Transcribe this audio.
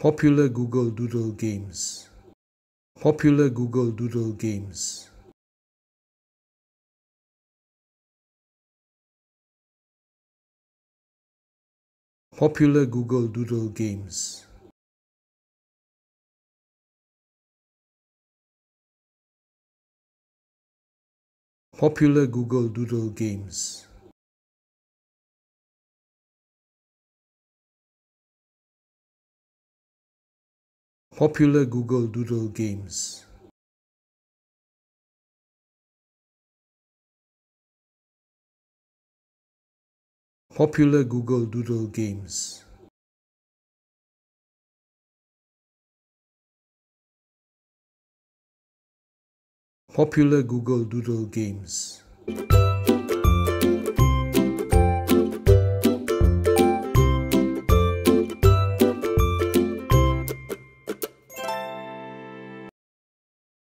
Popular Google Doodle games. Popular Google Doodle games. Popular Google Doodle games. Popular Google Doodle games. Popular Google Doodle games. Popular Google Doodle games. Popular Google Doodle games.